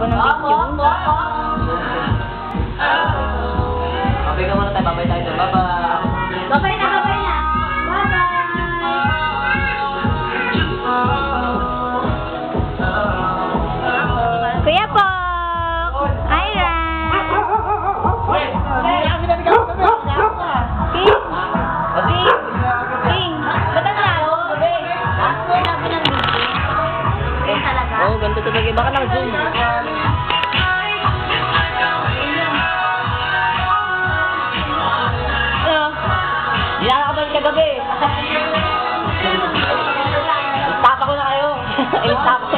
video. Okay ka muna tayo. Babay tayo. Bye-bye. Babay na, babay na. Bye-bye. Kuya po. Ira. King. King. King. Ba't ang laro? Ha? ele estava